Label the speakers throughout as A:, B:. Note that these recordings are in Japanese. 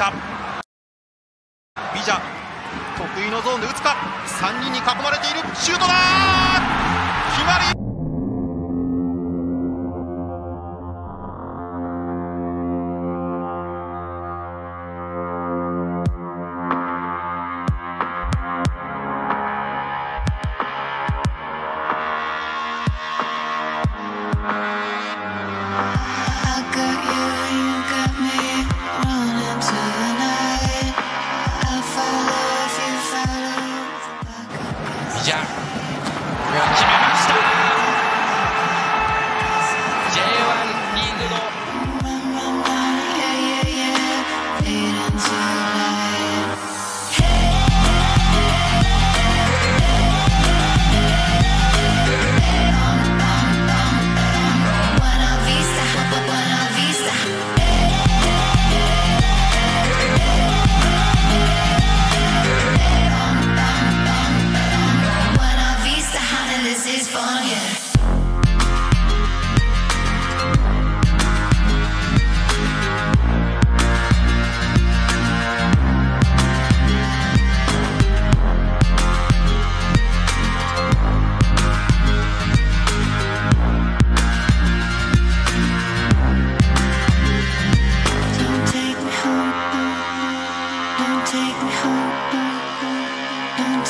A: たビジャ得意のゾーンで打つか。3人に囲まれている。シュートだ決まり。hands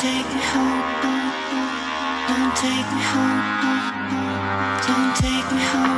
A: Don't take me home.